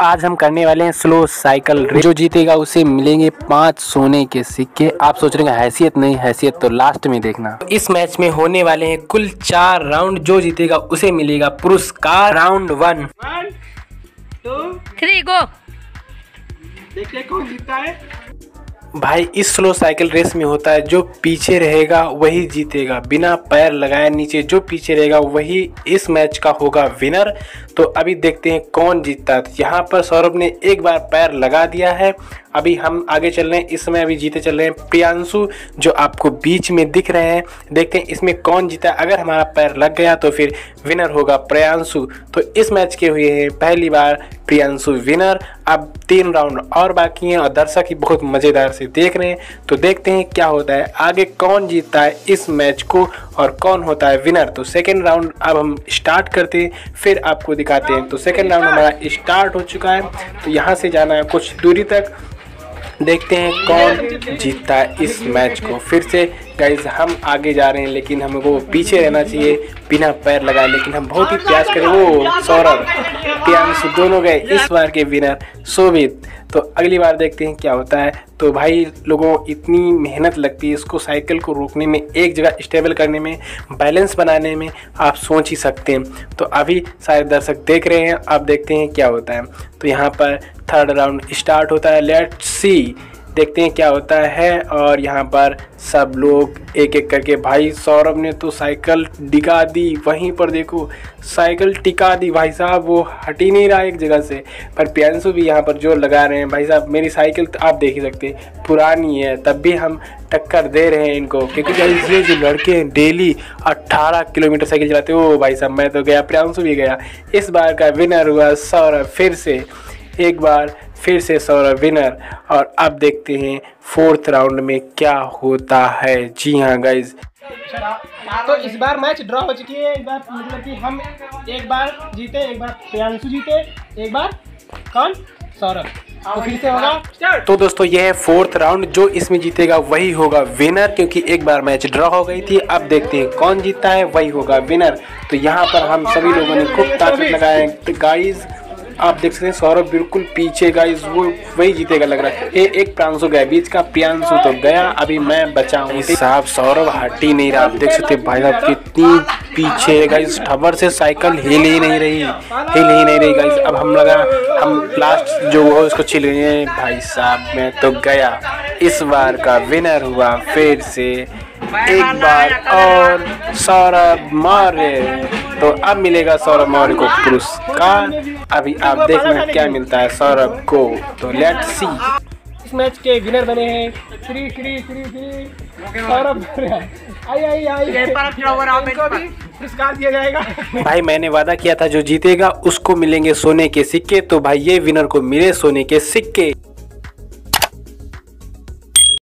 आज हम करने वाले हैं स्लो साइकिल रेस जो जीतेगा उसे मिलेंगे पाँच सोने के सिक्के। आप सोच रहे हैं हैसियत नहीं हैसियत तो लास्ट में देखना। इस मैच में होने वाले हैं कुल चार राउंड जो जीतेगा उसे मिलेगा पुरस्कार। Round one two three go देखिए कौन जीतता है। भाई, इस स्लो साइकिल रेस में होता है, जो पीछे रहेगा, वही जीतेगा। बिना पैर लगाए नीचे, जो पीछे रहेगा, वही इस मैच का होगा विनर तो अभी देखते हैं कौन जीतता है। यहाँ पर सौरभ ने एक बार पैर लगा दिया है अभी हम आगे चल रहे हैं इस समय अभी जीते चल रहे हैं प्रियांशु, जो आपको बीच में दिख रहे हैं। देखते हैं, इसमें कौन जीता अगर हमारा पैर लग गया तो फिर विनर होगा प्रियांशु। तो इस मैच के हुए हैं, पहली बार प्रियांशु विनर अब तीन राउंड और बाकी हैं और दर्शक ही बहुत मज़ेदार से देख रहे हैं। तो देखते हैं क्या होता है, आगे कौन जीतता है इस मैच को और कौन होता है विनर तो सेकेंड राउंड अब हम स्टार्ट करते हैं, फिर आपको दिखाते हैं। तो सेकेंड राउंड हमारा स्टार्ट हो चुका है तो यहाँ से जाना है कुछ दूरी तक। देखते हैं कौन जीतता है इस मैच को। फिर से गाइज़ हम आगे जा रहे हैं, लेकिन हमको पीछे रहना चाहिए, बिना पैर लगाए। लेकिन हम बहुत ही प्रयास करें वो सौरभ प्रियांशु दोनों गए इस बार के विनर शोभित। तो अगली बार देखते हैं क्या होता है। तो भाई, लोगों, इतनी मेहनत लगती है इसको साइकिल को रोकने में, एक जगह स्टेबल करने में बैलेंस बनाने में आप सोच ही सकते हैं। तो अभी सारे दर्शक देख रहे हैं, आप देखते हैं क्या होता है। तो यहाँ पर थर्ड राउंड स्टार्ट होता है। लेट सी देखते हैं क्या होता है। और यहाँ पर सब लोग एक एक करके, भाई सौरभ ने तो साइकिल डिगा दी। वहीं पर देखो साइकिल टिका दी। भाई साहब, वो हट ही नहीं रहा एक जगह से। पर प्रियांशु भी यहाँ पर ज़ोर लगा रहे हैं। भाई साहब, मेरी साइकिल तो आप देख ही सकते हैं। पुरानी है, तब भी हम टक्कर दे रहे हैं इनको। क्योंकि ये जो लड़के हैं डेली 18 किलोमीटर साइकिल चलाते ओ भाई साहब, मैं तो गया प्रियांशु भी गया। इस बार का विनर हुआ सौरभ, फिर से। एक बार फिर से सौरभ विनर और अब देखते हैं फोर्थ राउंड में क्या होता है। जी हाँ गाइज़ तो इस बार मैच ड्रॉ हो चुकी है। इस बार मतलब कि हम एक बार जीते एक बार प्रियांशु जीते एक बार कौन? सौरभ। तो फिर से होगा। तो दोस्तों यह है फोर्थ राउंड जो इसमें जीतेगा वही होगा विनर क्योंकि एक बार मैच ड्रॉ हो गई थी। अब देखते हैं कौन जीतता है वही होगा विनर तो यहाँ पर हम सभी लोगों ने खूब ताकत लगाए तो गाइज़ आप देख सकते हैं सौरभ बिल्कुल पीछे गाइस वो वही जीतेगा लग रहा है। ए, एक प्रांशु गया बीच का प्रियांशु तो गया अभी मैं बचा हूँ साहब सौरभ हट ही नहीं रहा आप देख सकते भाई साहब कितनी पीछे है गाइस ठबर से साइकिल हिल ही नहीं रही हिल ही नहीं रही गाइस अब हम लगा हम लास्ट जो हो उसको छिल हैं। भाई साहब मैं तो गया। इस बार का विनर हुआ फिर से। एक बार और सौरभ मौर्य तो अब मिलेगा सौरभ मौर्य को पुरस्कार। अभी आप देखना क्या मिलता है सौरभ को। तो लेट सी इस मैच के विनर बने हैं। श्री श्री श्री श्री। सौरभ आई आई आई। इनको भी पुरस्कार दिया जाएगा। भाई मैंने वादा किया था जो जीतेगा उसको मिलेंगे सोने के सिक्के। तो भाई ये विनर को मिले सोने के सिक्के।